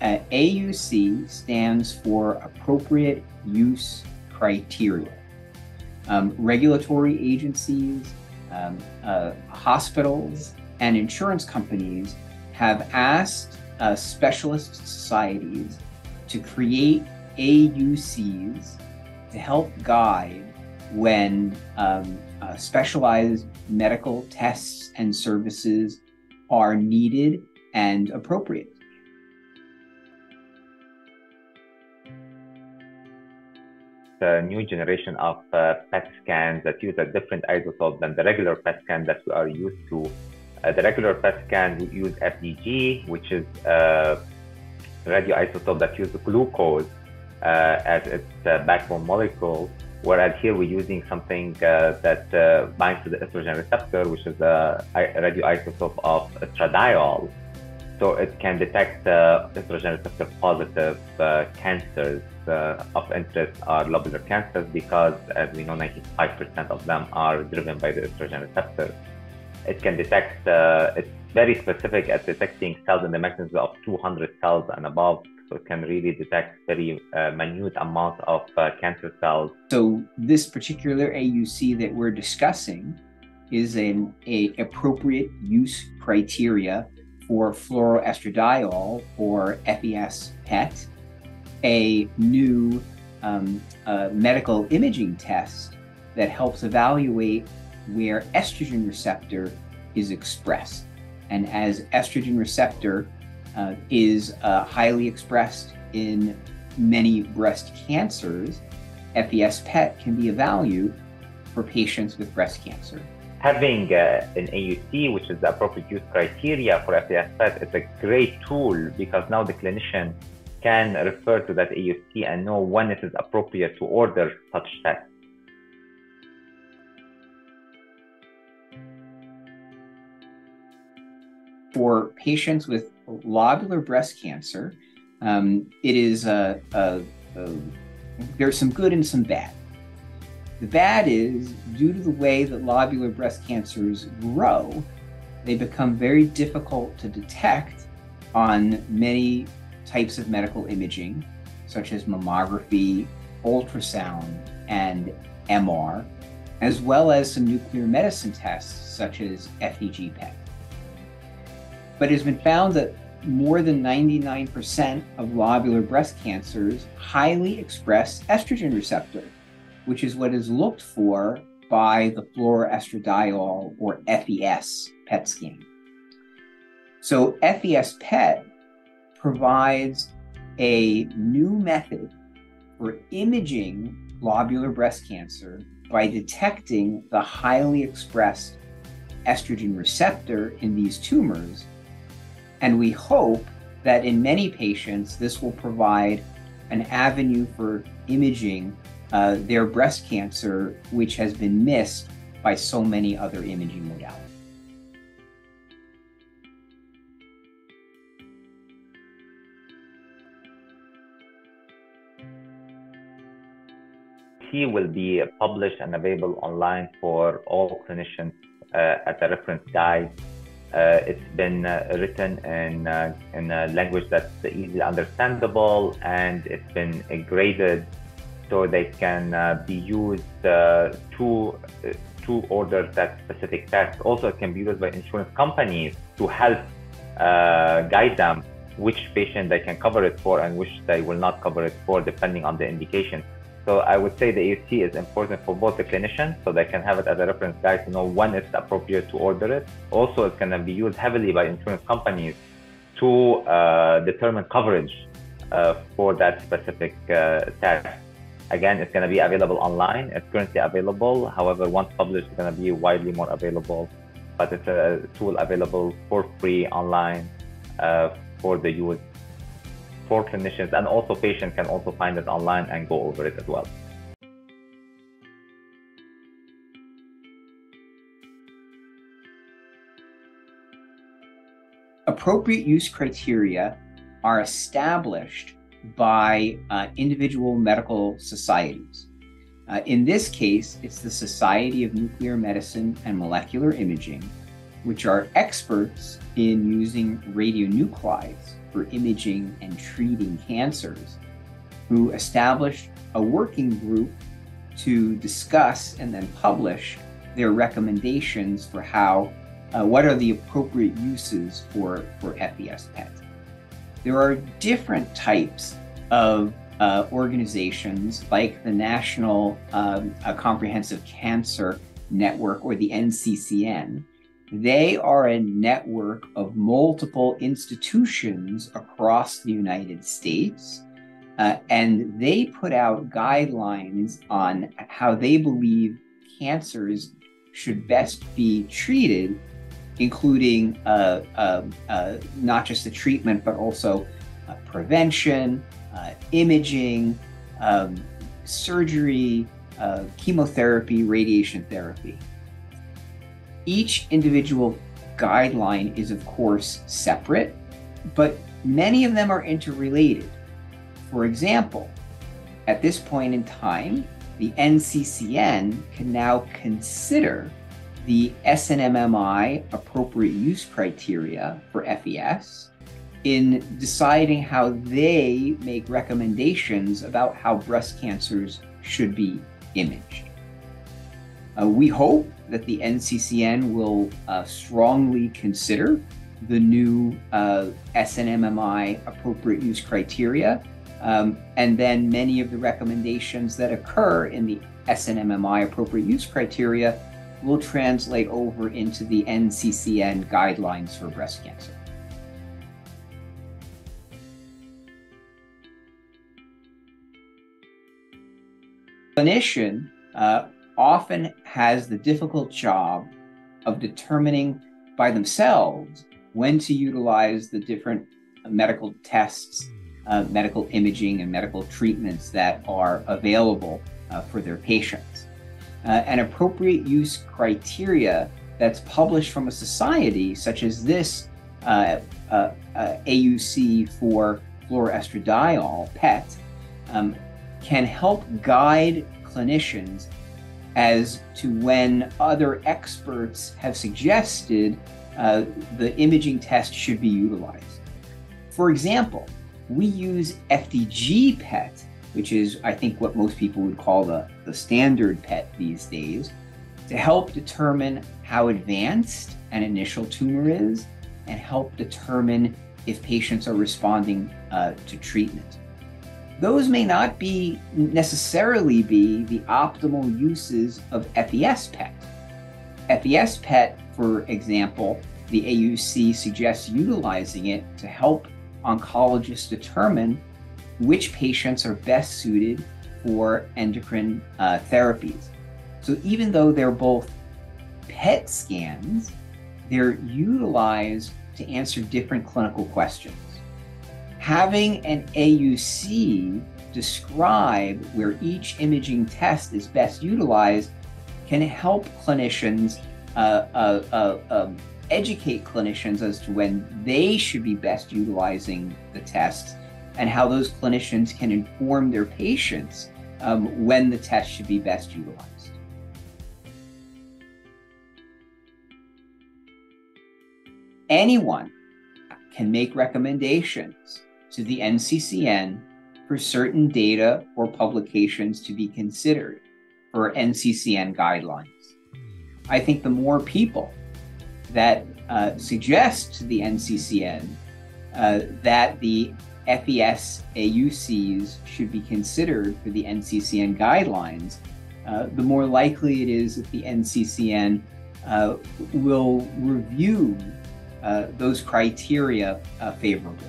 uh, AUC stands for Appropriate Use Criteria. Um, regulatory agencies, um, uh, hospitals, and insurance companies have asked uh, specialist societies to create AUCs to help guide when um, uh, specialized medical tests and services are needed and appropriate. The new generation of uh, PET scans that use a different isotope than the regular PET scan that we are used to. Uh, the regular PET scan we use FDG, which is a radioisotope that uses glucose uh, as its uh, backbone molecule Whereas here we're using something uh, that uh, binds to the estrogen receptor, which is a radioisotope of estradiol. So it can detect uh, estrogen receptor positive uh, cancers uh, of interest are lobular cancers because, as we know, 95% of them are driven by the estrogen receptor. It can detect, uh, it's very specific at detecting cells in the magnitude of 200 cells and above so it can really detect very uh, minute amounts of uh, cancer cells. So this particular AUC that we're discussing is an a appropriate use criteria for fluoroestradiol or FES PET, a new um, uh, medical imaging test that helps evaluate where estrogen receptor is expressed. And as estrogen receptor uh, is uh, highly expressed in many breast cancers, FES PET can be a value for patients with breast cancer. Having uh, an AUC, which is the appropriate use criteria for FES PET, is a great tool because now the clinician can refer to that AUC and know when it is appropriate to order such tests. For patients with lobular breast cancer, um, it is a, a, a, there's some good and some bad. The bad is due to the way that lobular breast cancers grow, they become very difficult to detect on many types of medical imaging, such as mammography, ultrasound, and MR, as well as some nuclear medicine tests, such as FDG PET. But it has been found that more than 99% of lobular breast cancers highly express estrogen receptor, which is what is looked for by the fluoroestradiol or FES PET scan. So FES PET provides a new method for imaging lobular breast cancer by detecting the highly expressed estrogen receptor in these tumors and we hope that in many patients, this will provide an avenue for imaging uh, their breast cancer, which has been missed by so many other imaging modalities. Will be published and available online for all clinicians uh, as a reference guide uh, it's been uh, written in, uh, in a language that's easily understandable and it's been graded so they can uh, be used uh, to, to order that specific test. Also, it can be used by insurance companies to help guide them which patient they can cover it for and which they will not cover it for depending on the indication. So I would say the AUC is important for both the clinician, so they can have it as a reference guide to know when it's appropriate to order it. Also, it's going to be used heavily by insurance companies to uh, determine coverage uh, for that specific uh, test. Again, it's going to be available online. It's currently available. However, once published, it's going to be widely more available. But it's a tool available for free online uh, for the use for clinicians and also patients can also find it online and go over it as well. Appropriate use criteria are established by uh, individual medical societies. Uh, in this case, it's the Society of Nuclear Medicine and Molecular Imaging, which are experts in using radionuclides for imaging and treating cancers, who established a working group to discuss and then publish their recommendations for how, uh, what are the appropriate uses for, for FES PET. There are different types of uh, organizations like the National um, uh, Comprehensive Cancer Network or the NCCN. They are a network of multiple institutions across the United States. Uh, and they put out guidelines on how they believe cancers should best be treated, including uh, uh, uh not just the treatment, but also uh, prevention, uh, imaging, um, surgery, chemotherapy, radiation therapy. Each individual guideline is, of course, separate, but many of them are interrelated. For example, at this point in time, the NCCN can now consider the SNMMI appropriate use criteria for FES in deciding how they make recommendations about how breast cancers should be imaged. Uh, we hope that the NCCN will uh, strongly consider the new uh, SNMMI appropriate use criteria, um, and then many of the recommendations that occur in the SNMMI appropriate use criteria will translate over into the NCCN guidelines for breast cancer. clinician uh, often has the difficult job of determining by themselves when to utilize the different medical tests, uh, medical imaging, and medical treatments that are available uh, for their patients. Uh, an appropriate use criteria that's published from a society such as this uh, uh, AUC for fluoroestradiol, PET, um, can help guide clinicians as to when other experts have suggested uh, the imaging test should be utilized. For example, we use FDG PET, which is, I think, what most people would call the, the standard PET these days, to help determine how advanced an initial tumor is and help determine if patients are responding uh, to treatment those may not be necessarily be the optimal uses of FES PET. FES PET, for example, the AUC suggests utilizing it to help oncologists determine which patients are best suited for endocrine uh, therapies. So even though they're both PET scans, they're utilized to answer different clinical questions having an AUC describe where each imaging test is best utilized can help clinicians uh, uh, uh, um, educate clinicians as to when they should be best utilizing the tests and how those clinicians can inform their patients um, when the test should be best utilized. Anyone can make recommendations to the NCCN for certain data or publications to be considered for NCCN guidelines. I think the more people that uh, suggest to the NCCN uh, that the FES AUCs should be considered for the NCCN guidelines, uh, the more likely it is that the NCCN uh, will review uh, those criteria uh, favorably.